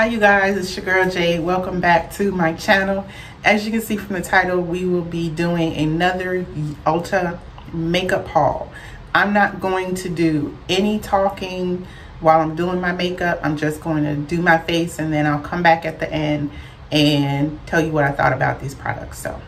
Hi you guys, it's your girl Jade. Welcome back to my channel. As you can see from the title, we will be doing another Ulta makeup haul. I'm not going to do any talking while I'm doing my makeup. I'm just going to do my face and then I'll come back at the end and tell you what I thought about these products. So.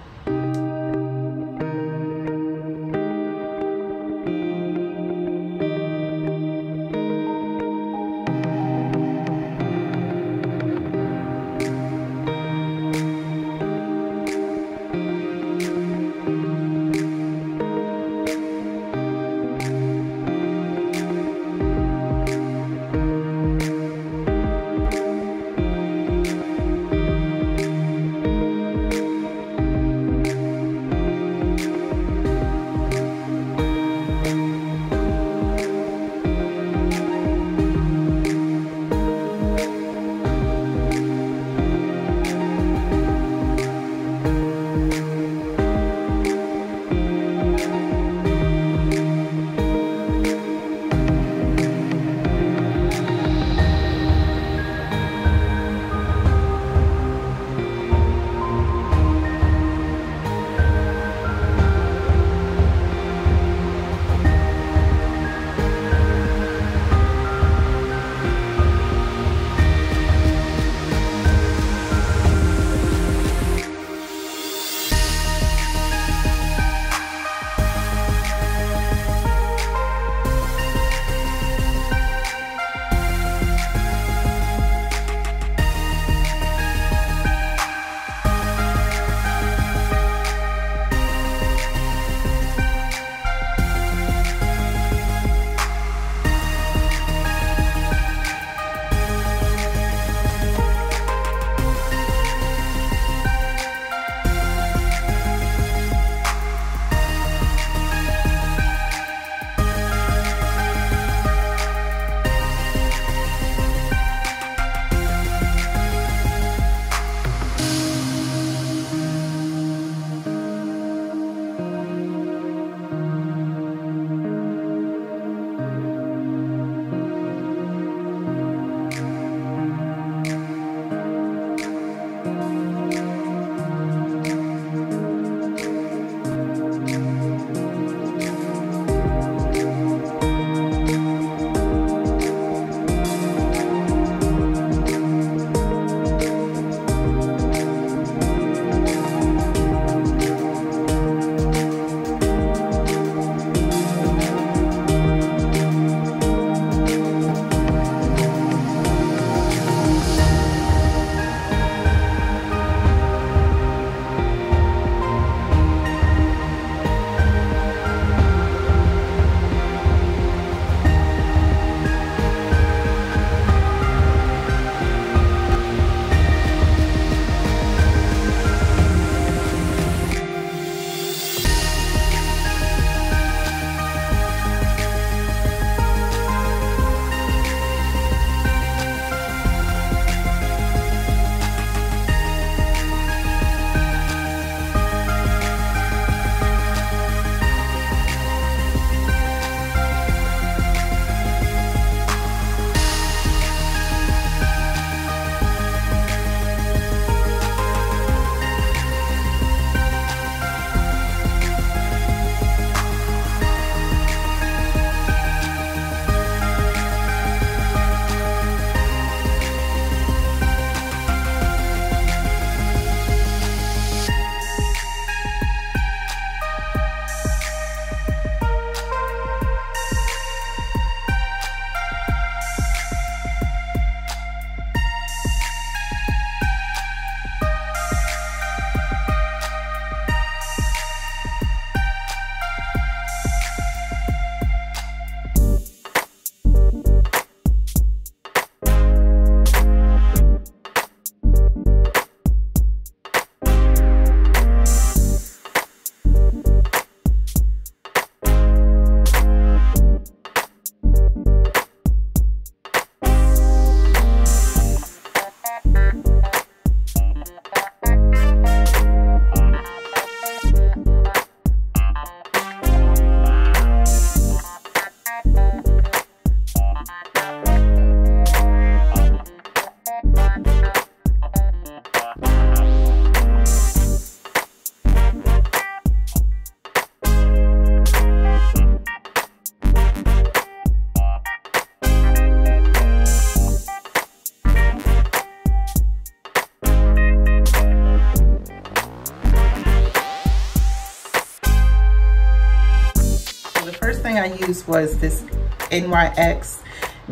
Was this NYX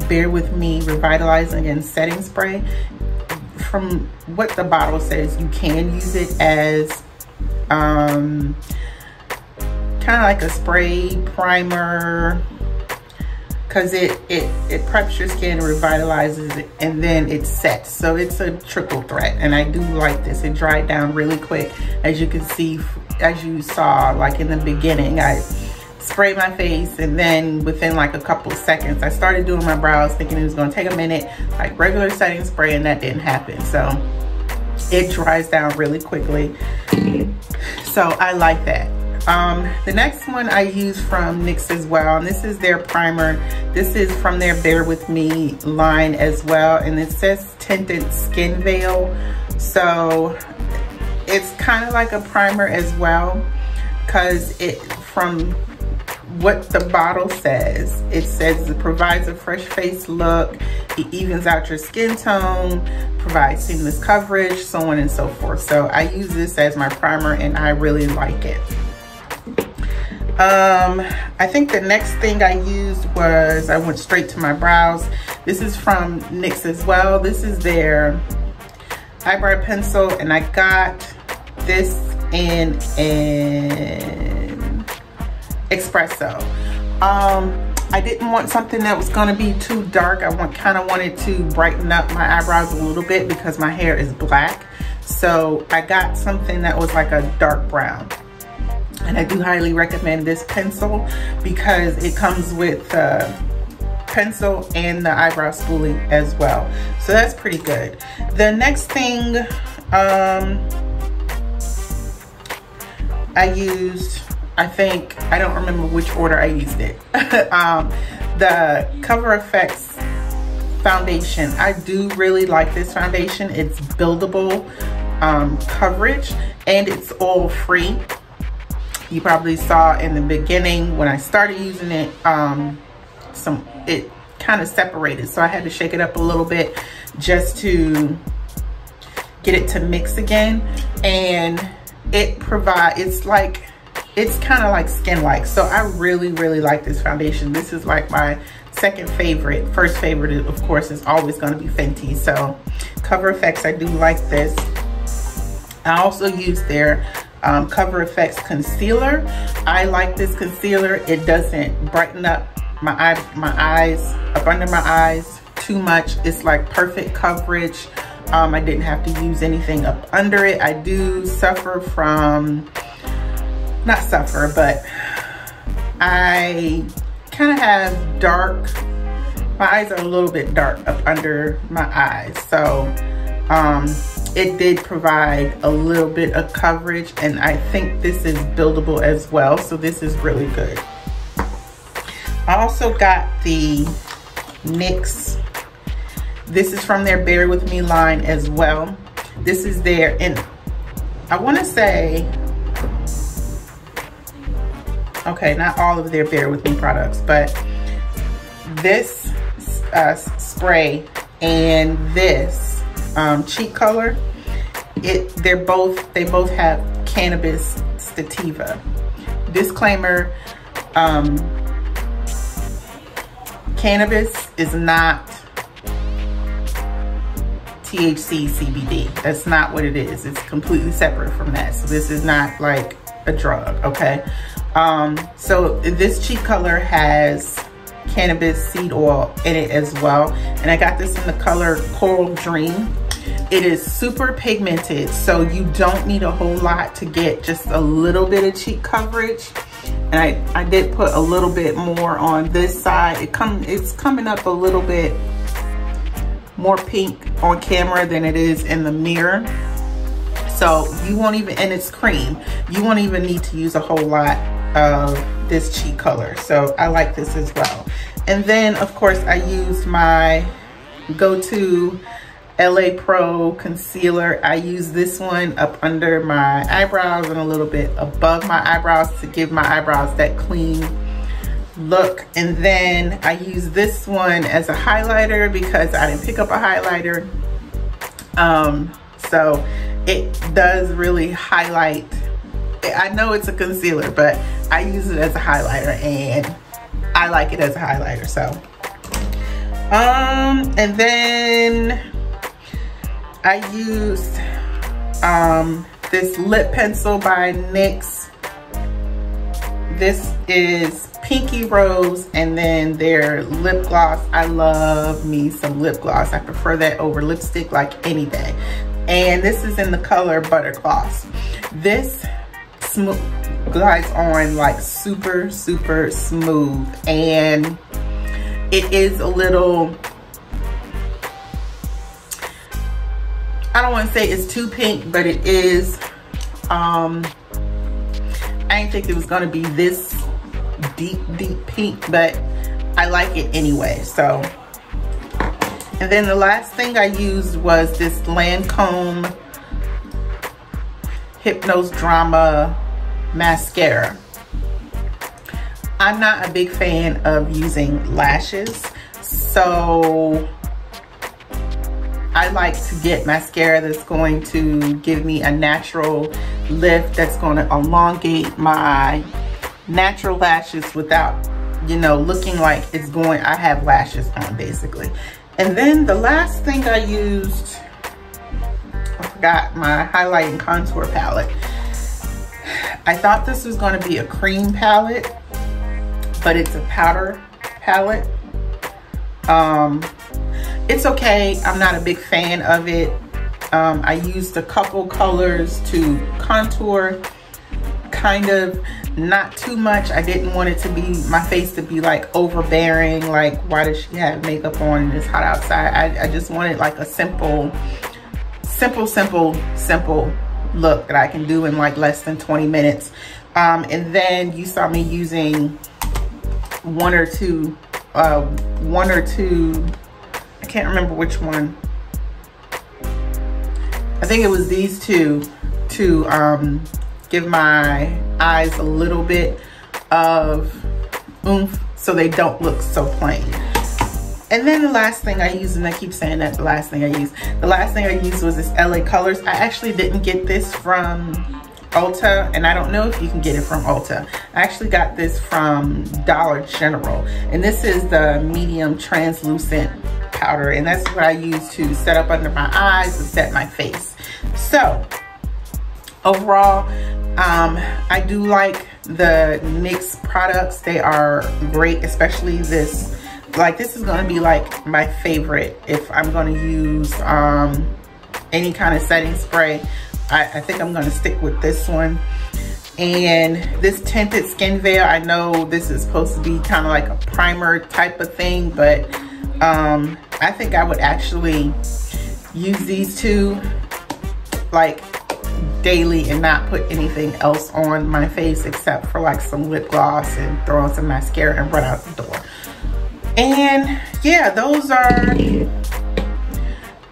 Bare With Me Revitalizing and Setting Spray. From what the bottle says, you can use it as um, kind of like a spray primer because it, it, it preps your skin, revitalizes it, and then it sets. So it's a triple threat, and I do like this. It dried down really quick. As you can see, as you saw, like in the beginning, I sprayed my face, and then within like a couple of seconds, I started doing my brows, thinking it was gonna take a minute, like regular setting spray, and that didn't happen. So it dries down really quickly. So I like that. Um, the next one I use from NYX as well, and this is their primer. This is from their Bare With Me line as well, and it says Tinted Skin Veil. So it's kind of like a primer as well, because it, from what the bottle says, it says it provides a fresh face look, it evens out your skin tone, provides seamless coverage, so on and so forth. So I use this as my primer and I really like it. Um, I think the next thing I used was, I went straight to my brows. This is from NYX as well. This is their eyebrow pencil and I got this in an espresso. Um, I didn't want something that was gonna be too dark. I want, kind of wanted to brighten up my eyebrows a little bit because my hair is black. So I got something that was like a dark brown and I do highly recommend this pencil because it comes with uh, pencil and the eyebrow spoolie as well. So that's pretty good. The next thing um, I used, I think, I don't remember which order I used it. um, the Cover FX foundation. I do really like this foundation. It's buildable um, coverage and it's all free you probably saw in the beginning when I started using it, um, some it kind of separated. So I had to shake it up a little bit just to get it to mix again. And it provide, it's like, it's kind of like skin-like. So I really, really like this foundation. This is like my second favorite. First favorite, of course, is always going to be Fenty. So Cover FX, I do like this. I also use their um, Cover FX concealer. I like this concealer. It doesn't brighten up my eye, my eyes, up under my eyes too much. It's like perfect coverage. Um, I didn't have to use anything up under it. I do suffer from, not suffer, but I kind of have dark, my eyes are a little bit dark up under my eyes. So um, it did provide a little bit of coverage and I think this is buildable as well. So this is really good. I also got the NYX. This is from their Bare With Me line as well. This is their, and I wanna say, okay, not all of their Bare With Me products, but this uh, spray and this um, cheek color. It they're both they both have cannabis sativa. Disclaimer: um, cannabis is not THC CBD. That's not what it is. It's completely separate from that. So this is not like a drug, okay? Um, so this cheek color has cannabis seed oil in it as well. And I got this in the color Coral Dream. It is super pigmented, so you don't need a whole lot to get just a little bit of cheek coverage. And I, I did put a little bit more on this side. It come, It's coming up a little bit more pink on camera than it is in the mirror. So you won't even, and it's cream, you won't even need to use a whole lot of this cheek color. So I like this as well. And then of course I used my go-to LA Pro concealer. I use this one up under my eyebrows and a little bit above my eyebrows to give my eyebrows that clean look. And then I use this one as a highlighter because I didn't pick up a highlighter. Um, so it does really highlight. I know it's a concealer, but I use it as a highlighter and I like it as a highlighter. So, um, and then I used um, this lip pencil by NYX. This is Pinky Rose and then their lip gloss. I love me some lip gloss. I prefer that over lipstick like any day. And this is in the color Butter. This smooth glides on like super, super smooth. And it is a little, I don't want to say it's too pink, but it is, um, I didn't think it was going to be this deep, deep pink, but I like it anyway. So, and then the last thing I used was this Lancome Hypnose Drama mascara. I'm not a big fan of using lashes, so I like to get mascara that's going to give me a natural lift, that's going to elongate my natural lashes without, you know, looking like it's going, I have lashes on basically. And then the last thing I used, Forgot my highlight and contour palette. I thought this was gonna be a cream palette, but it's a powder palette. Um, it's okay, I'm not a big fan of it. Um, I used a couple colors to contour, kind of not too much. I didn't want it to be, my face to be like overbearing, like why does she have makeup on and it's hot outside? I, I just wanted like a simple, simple, simple, simple look that I can do in like less than 20 minutes. Um, and then you saw me using one or two, uh, one or two, I can't remember which one. I think it was these two to um, give my eyes a little bit of oomph so they don't look so plain. And then the last thing I used, and I keep saying that the last thing I used, the last thing I used was this LA Colors. I actually didn't get this from Ulta, and I don't know if you can get it from Ulta. I actually got this from Dollar General, and this is the medium translucent powder, and that's what I use to set up under my eyes and set my face. So, overall, um, I do like the NYX products. They are great, especially this like this is gonna be like my favorite if I'm gonna use um, any kind of setting spray. I, I think I'm gonna stick with this one. And this tinted skin veil, I know this is supposed to be kind of like a primer type of thing, but um, I think I would actually use these two like daily and not put anything else on my face except for like some lip gloss and throw on some mascara and run out the door. And yeah, those are,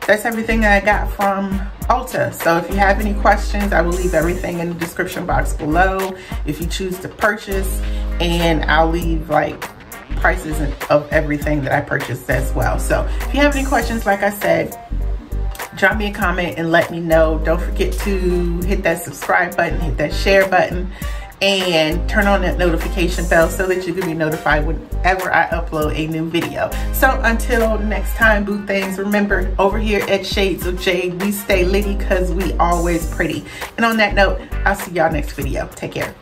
that's everything that I got from Ulta. So if you have any questions, I will leave everything in the description box below if you choose to purchase. And I'll leave like prices of everything that I purchased as well. So if you have any questions, like I said, drop me a comment and let me know. Don't forget to hit that subscribe button, hit that share button and turn on that notification bell so that you can be notified whenever I upload a new video. So until next time, boo things, remember over here at Shades of Jade, we stay litty because we always pretty. And on that note, I'll see y'all next video. Take care.